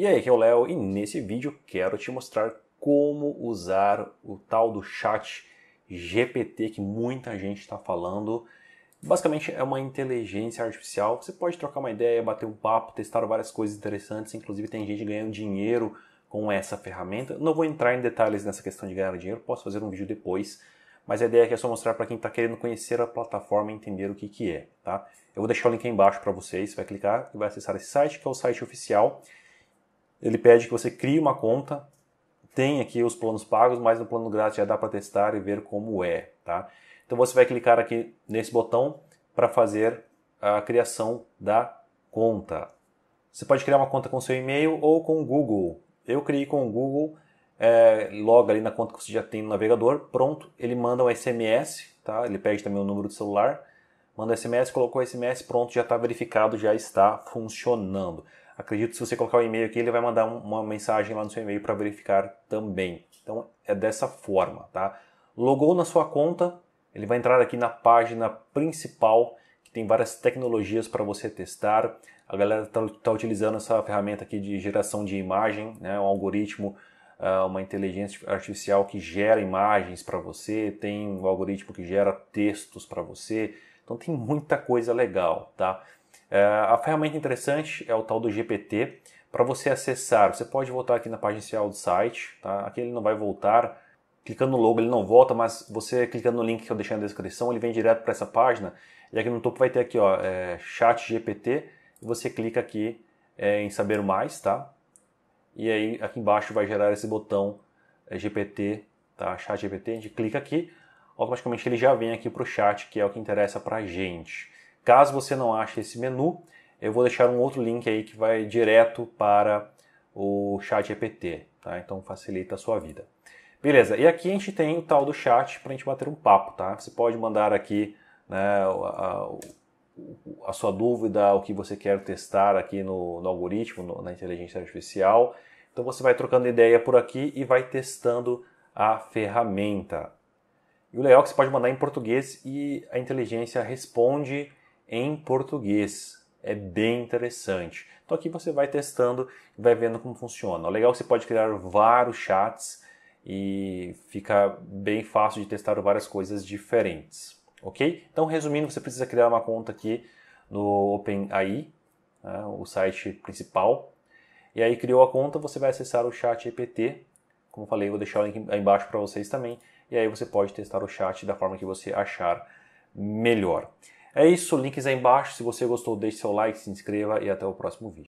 E aí, aqui é o Léo e nesse vídeo quero te mostrar como usar o tal do chat GPT que muita gente está falando. Basicamente é uma inteligência artificial. Você pode trocar uma ideia, bater um papo, testar várias coisas interessantes. Inclusive tem gente ganhando dinheiro com essa ferramenta. Não vou entrar em detalhes nessa questão de ganhar dinheiro, posso fazer um vídeo depois. Mas a ideia aqui é só mostrar para quem está querendo conhecer a plataforma e entender o que, que é. Tá? Eu vou deixar o link aí embaixo para vocês. Você vai clicar e vai acessar esse site, que é o site oficial. Ele pede que você crie uma conta, tem aqui os planos pagos, mas no plano grátis já dá para testar e ver como é, tá? Então você vai clicar aqui nesse botão para fazer a criação da conta. Você pode criar uma conta com seu e-mail ou com o Google. Eu criei com o Google, é, logo ali na conta que você já tem no navegador, pronto, ele manda um SMS, tá? Ele pede também o número do celular, manda SMS, colocou o SMS, pronto, já está verificado, já está funcionando. Acredito que se você colocar o e-mail aqui, ele vai mandar uma mensagem lá no seu e-mail para verificar também. Então é dessa forma, tá? Logou na sua conta, ele vai entrar aqui na página principal, que tem várias tecnologias para você testar. A galera está tá utilizando essa ferramenta aqui de geração de imagem, né? um algoritmo, ah, uma inteligência artificial que gera imagens para você, tem um algoritmo que gera textos para você. Então tem muita coisa legal, tá? É, a ferramenta interessante é o tal do GPT. Para você acessar, você pode voltar aqui na página inicial do site, tá? aqui ele não vai voltar, clicando no logo ele não volta, mas você clicando no link que eu deixei na descrição, ele vem direto para essa página, e aqui no topo vai ter aqui, ó, é, chat GPT, e você clica aqui é, em saber mais, tá? E aí aqui embaixo vai gerar esse botão é, GPT, tá? Chat GPT, a gente clica aqui, automaticamente ele já vem aqui para o chat, que é o que interessa para a gente. Caso você não ache esse menu, eu vou deixar um outro link aí que vai direto para o chat EPT, tá? Então facilita a sua vida. Beleza, e aqui a gente tem o tal do chat para a gente bater um papo, tá? Você pode mandar aqui né, a, a, sua dúvida, o que você quer testar aqui no, no algoritmo, no, na inteligência artificial. Então você vai trocando ideia por aqui e vai testando a ferramenta. E o legal é que você pode mandar em português e a inteligência responde em português. É bem interessante. Então aqui você vai testando e vai vendo como funciona. O legal é que você pode criar vários chats e fica bem fácil de testar várias coisas diferentes. Ok? Então, resumindo, você precisa criar uma conta aqui no OpenAI, né, o site principal. E aí criou a conta, você vai acessar o chat EPT. Como falei, vou deixar o link aí embaixo para vocês também. E aí você pode testar o chat da forma que você achar melhor. É isso, links aí embaixo. Se você gostou, deixe seu like, se inscreva e até o próximo vídeo.